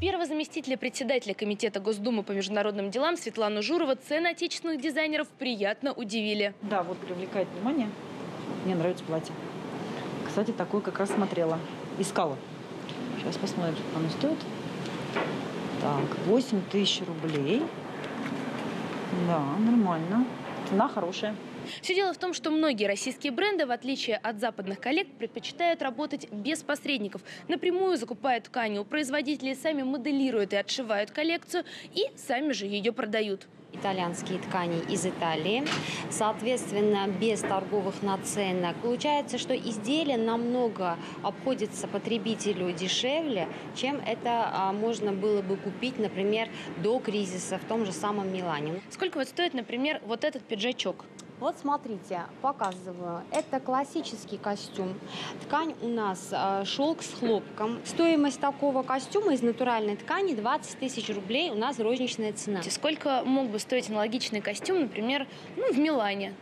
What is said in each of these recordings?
первого заместителя председателя Комитета Госдумы по международным делам Светлану Журова цены отечественных дизайнеров приятно удивили. Да, вот привлекает внимание. Мне нравится платье. Кстати, такое как раз смотрела. Искала. Сейчас посмотрим, сколько оно стоит. Так, 8 тысяч рублей. Да, нормально. Цена хорошая. Все дело в том, что многие российские бренды, в отличие от западных коллег, предпочитают работать без посредников. Напрямую закупают ткани у производителей, сами моделируют и отшивают коллекцию и сами же ее продают итальянские ткани из Италии, соответственно, без торговых наценок. Получается, что изделие намного обходится потребителю дешевле, чем это а, можно было бы купить, например, до кризиса в том же самом Милане. Сколько вот стоит, например, вот этот пиджачок? Вот смотрите, показываю. Это классический костюм. Ткань у нас э, шелк с хлопком. Стоимость такого костюма из натуральной ткани 20 тысяч рублей. У нас розничная цена. Сколько мог бы стоить аналогичный костюм, например, ну, в Милане?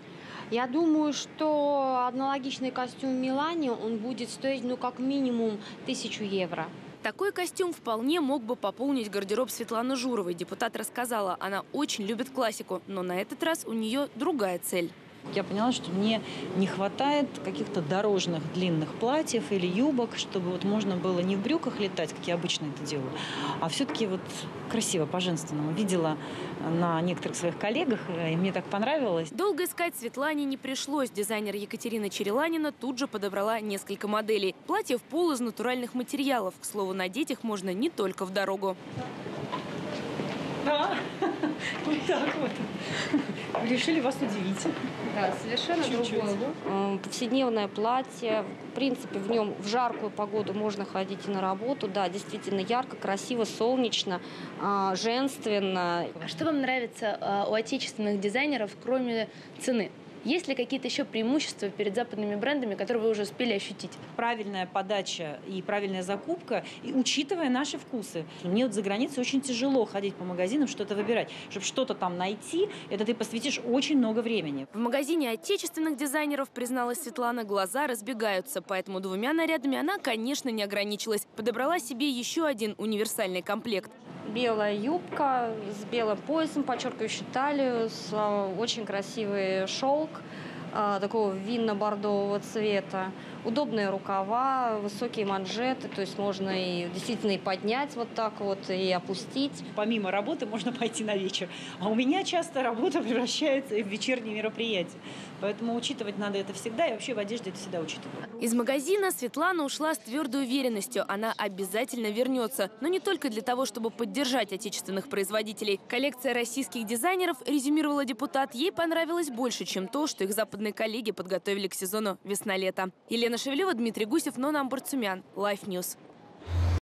Я думаю, что аналогичный костюм в Милане, он будет стоить, ну, как минимум, тысячу евро. Такой костюм вполне мог бы пополнить гардероб Светланы Журовой. Депутат рассказала, она очень любит классику, но на этот раз у нее другая цель. Я поняла, что мне не хватает каких-то дорожных длинных платьев или юбок, чтобы вот можно было не в брюках летать, как я обычно это делаю, а все-таки вот красиво, по-женственному. Видела на некоторых своих коллегах, и мне так понравилось. Долго искать Светлане не пришлось. Дизайнер Екатерина Череланина тут же подобрала несколько моделей. Платье в пол из натуральных материалов. К слову, надеть их можно не только в дорогу. Да, вот так вот. Решили вас удивить. Да, совершенно Чуть-чуть. М, Повседневное платье. В принципе, в нем в жаркую погоду можно ходить и на работу. Да, действительно ярко, красиво, солнечно, а, женственно. А что вам нравится а, у отечественных дизайнеров, кроме цены? Есть ли какие-то еще преимущества перед западными брендами, которые вы уже успели ощутить? Правильная подача и правильная закупка, и учитывая наши вкусы. Мне вот за границей очень тяжело ходить по магазинам, что-то выбирать. Чтобы что-то там найти, это ты посвятишь очень много времени. В магазине отечественных дизайнеров, призналась Светлана, глаза разбегаются, поэтому двумя нарядами она, конечно, не ограничилась. Подобрала себе еще один универсальный комплект. Белая юбка с белым поясом, подчеркивающий талию, с а, очень красивый шелк а, такого винно-бордового цвета. Удобные рукава, высокие манжеты, то есть можно и действительно и поднять вот так вот, и опустить. Помимо работы можно пойти на вечер. А у меня часто работа превращается в вечерние мероприятия. Поэтому учитывать надо это всегда, и вообще в одежде это всегда учитываю. Из магазина Светлана ушла с твердой уверенностью. Она обязательно вернется. Но не только для того, чтобы поддержать отечественных производителей. Коллекция российских дизайнеров, резюмировала депутат, ей понравилась больше, чем то, что их западные западные коллеги подготовили к сезону весна-лето. Елена Шевелева, Дмитрий Гусев, Нона Амбарцумян. Life News.